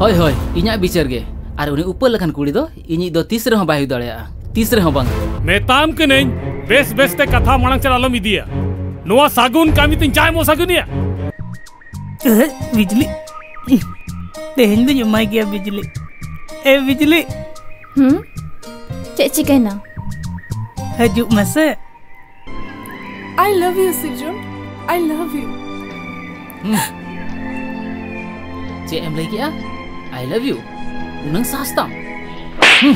ᱦᱳᱭ ᱦᱳᱭ ᱤᱧᱟᱹᱜ ᱵᱤᱪᱟᱹᱨ ᱜᱮ ᱟᱨ ᱩᱱᱤ ᱩᱯᱟᱹᱞ ᱞᱮᱠᱟᱱ ᱠᱩᱲᱤ ᱫᱚ ᱤᱧᱤᱡ ᱫᱚ ᱛᱤᱥ ᱨᱮᱦᱚᱸ ᱵᱟᱭ ᱦᱩᱭ ᱫᱟᱲᱮᱭᱟᱜᱼᱟ ᱛᱤᱥ ᱨᱮᱦᱚᱸ ᱵᱟᱝ ᱢᱮᱛᱟᱢ ᱠᱟᱹᱱᱟᱹᱧ ᱵᱮᱥ ᱵᱮᱥᱛᱮ ᱠᱟᱛᱷᱟ ᱢᱟᱲᱟᱝ ᱪᱟᱞ ᱟᱞᱚᱢ ᱤᱫᱤᱭᱟ ᱱᱚᱣᱟ ᱥᱟᱹᱜᱩᱱ ᱠᱟᱹᱢᱤ ᱛᱤᱧ ᱪᱟᱭ ᱢᱚ ᱥᱟᱹᱜᱩᱱᱤᱭᱟ बिजली तेहन दो जमाई गया बिजली ए बिजली हम्म चेक चिकना हजू मसे I love you, Sijun. I love you. ᱪᱮᱫ ᱮᱢ ᱞᱟᱹᱭ ᱠᱮᱜᱼᱟ I love you. Unang sasta. Hmm.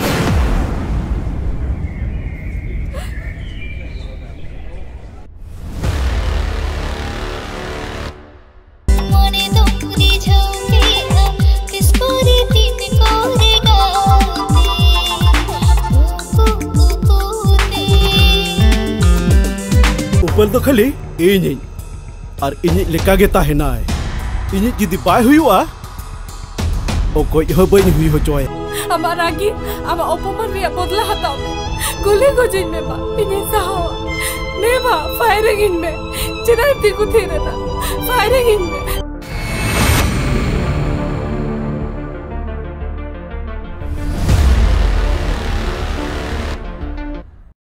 ᱩᱯᱟᱹᱞ ᱫᱚ ᱠᱷᱟᱹᱞᱤ ᱤᱧᱤᱧ ᱟᱨ ᱤᱧᱤᱡ ᱞᱮᱠᱟᱜᱮ ᱛᱟᱦᱮᱱᱟᱭ ᱤᱧᱤᱡ ᱡᱩᱫᱤ ᱵᱟᱭ ᱦᱩᱭᱩᱜᱼᱟ पकोज बी हुई अचोए आमा रागी आमा अपमान बदला हता गुले गजन में बा इने सहा ने बा फायरिंग इन में चिरा तिकु थेरेना फायरिंग इन में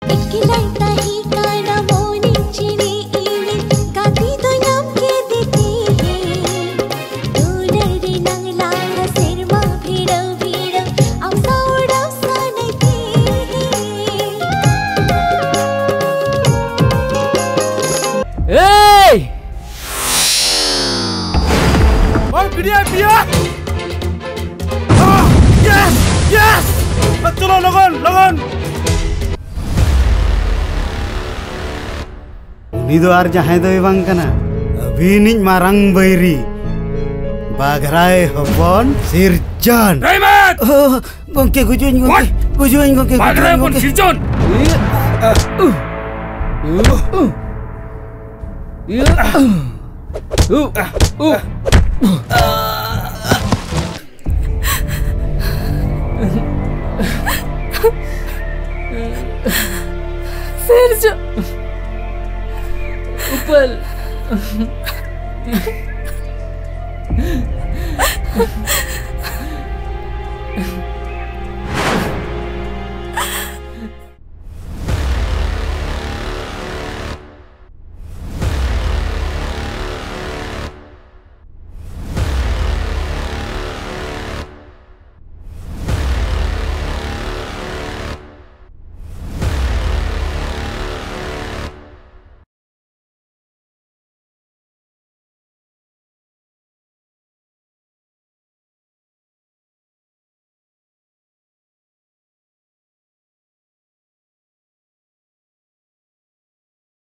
इसकी लाइट आई এই Oh, dia dia! Ah, yes! Yes! Betul lawan, lawan! उनी दो आर जहाँ दो बांग कना अभिनिज मारंग बैरी Baghrai हपन सिरजन Raymond! गोंके गुजुइन गोंके गुजुइन गोंके Bagray pun Sirjon! Sergio. Upal.